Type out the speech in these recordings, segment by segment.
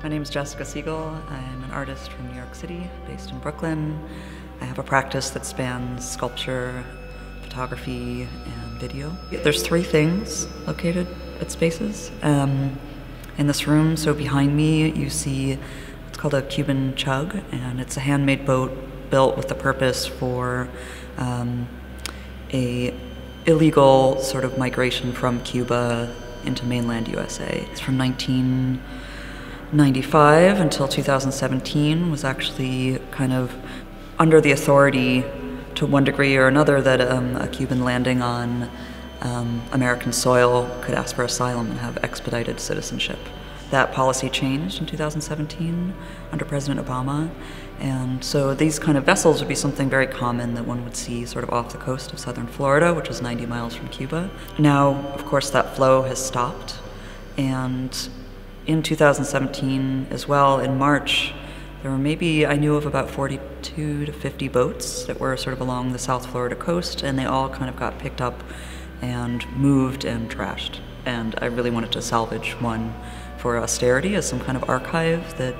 My name is Jessica Segall. I'm an artist from New York City, based in Brooklyn. I have a practice that spans sculpture, photography, and video. There's three things located at Spaces. Um, in this room, so behind me, you see it's called a Cuban chug, and it's a handmade boat built with the purpose for um, a illegal sort of migration from Cuba into mainland USA. It's from 1995 until 2017 was actually kind of under the authority to one degree or another that um, a Cuban landing on um, American soil could ask for asylum and have expedited citizenship. That policy changed in 2017 under President Obama, and so these kind of vessels would be something very common that one would see sort of off the coast of southern Florida, which is 90 miles from Cuba. Now, of course, that flow has stopped, and in 2017 as well, in March, there were maybe, I knew of about 42 to 50 boats that were sort of along the South Florida coast, and they all kind of got picked up and moved and trashed. And I really wanted to salvage one for austerity as some kind of archive that,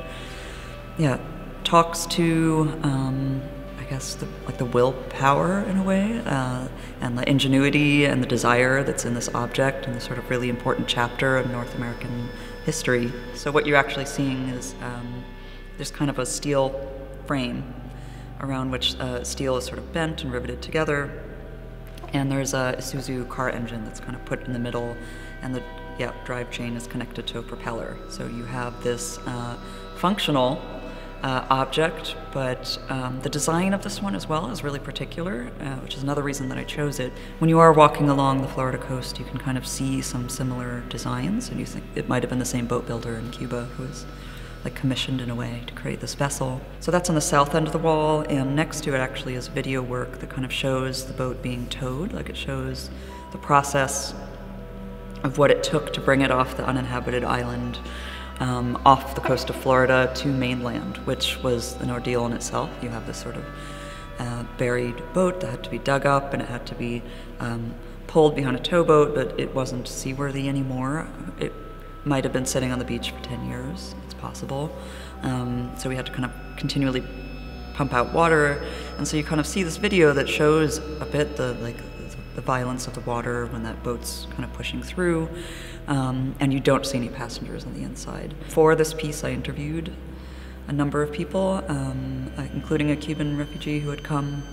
yeah, talks to, um, guess, the, like the willpower in a way, uh, and the ingenuity and the desire that's in this object and the sort of really important chapter of North American history. So what you're actually seeing is um, there's kind of a steel frame around which uh, steel is sort of bent and riveted together and there's a Isuzu car engine that's kind of put in the middle, and the yeah, drive chain is connected to a propeller. So you have this uh, functional uh, object, but um, the design of this one as well is really particular, uh, which is another reason that I chose it. When you are walking along the Florida coast, you can kind of see some similar designs, and you think it might have been the same boat builder in Cuba who was like commissioned in a way to create this vessel. So that's on the south end of the wall, and next to it actually is video work that kind of shows the boat being towed, like it shows the process of what it took to bring it off the uninhabited island um, off the coast of Florida to mainland, which was an ordeal in itself. You have this sort of uh, buried boat that had to be dug up and it had to be um, pulled behind a towboat, but it wasn't seaworthy anymore. It might have been sitting on the beach for 10 years it's possible. Um, so we had to kind of continually pump out water, and so you kind of see this video that shows a bit the like the violence of the water when that boat's kind of pushing through, um, and you don't see any passengers on the inside. For this piece, I interviewed a number of people, um, uh, including a Cuban refugee who had come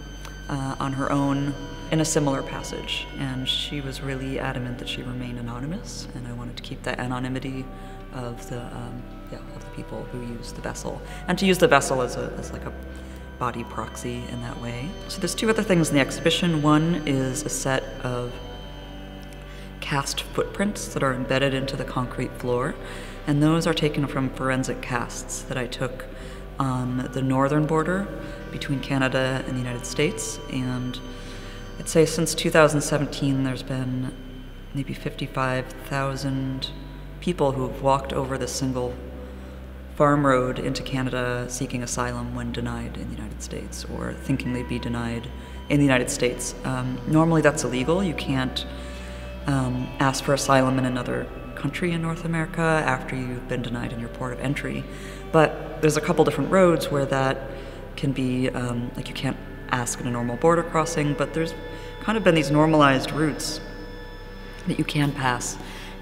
uh, on her own in a similar passage, and she was really adamant that she remain anonymous, and I wanted to keep that anonymity of the um, yeah, of the people who use the vessel, and to use the vessel as a as like a body proxy in that way. So there's two other things in the exhibition. One is a set of cast footprints that are embedded into the concrete floor, and those are taken from forensic casts that I took on the northern border between Canada and the United States. And I'd say since 2017, there's been maybe 55,000 people who have walked over the single farm road into Canada seeking asylum when denied in the United States or thinking they'd be denied in the United States. Um, normally that's illegal. You can't um, ask for asylum in another country in North America after you've been denied in your port of entry. But there's a couple different roads where that can be, um, like you can't ask in a normal border crossing, but there's kind of been these normalized routes that you can pass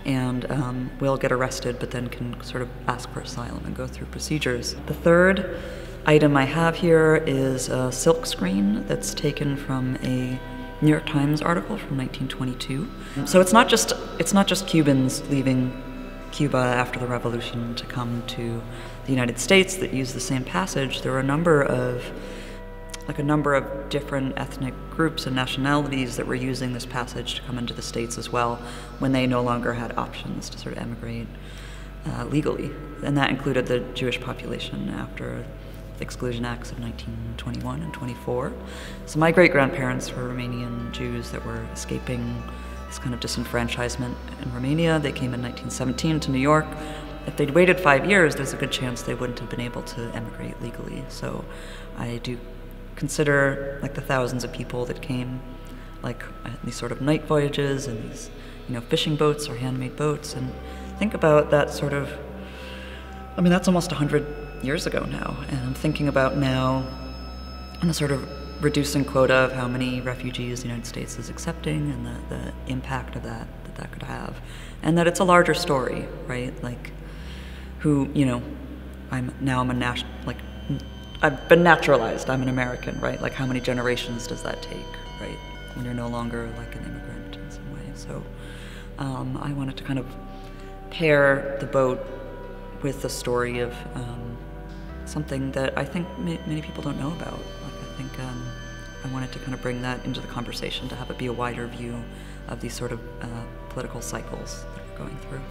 and um, will get arrested, but then can sort of ask for asylum and go through procedures. The third item I have here is a silk screen that's taken from a New York Times article from 1922. So it's not just it's not just Cubans leaving Cuba after the revolution to come to the United States that use the same passage. There are a number of like a number of different ethnic groups and nationalities that were using this passage to come into the States as well when they no longer had options to sort of emigrate uh, legally. And that included the Jewish population after the Exclusion Acts of 1921 and 24. So my great grandparents were Romanian Jews that were escaping this kind of disenfranchisement in Romania. They came in 1917 to New York. If they'd waited five years, there's a good chance they wouldn't have been able to emigrate legally. So I do consider like the thousands of people that came like these sort of night voyages and these you know fishing boats or handmade boats and think about that sort of I mean, that's almost 100 years ago now. And I'm thinking about now and the sort of reducing quota of how many refugees the United States is accepting and the, the impact of that that that could have. And that it's a larger story, right? Like, who, you know, I'm now I'm a national, like, I've been naturalized. I'm an American, right? Like, how many generations does that take, right? When you're no longer like an immigrant in some way. So, um, I wanted to kind of pair the boat with the story of um, something that I think many people don't know about. Like, I think um, I wanted to kind of bring that into the conversation to have it be a wider view of these sort of uh, political cycles that we're going through.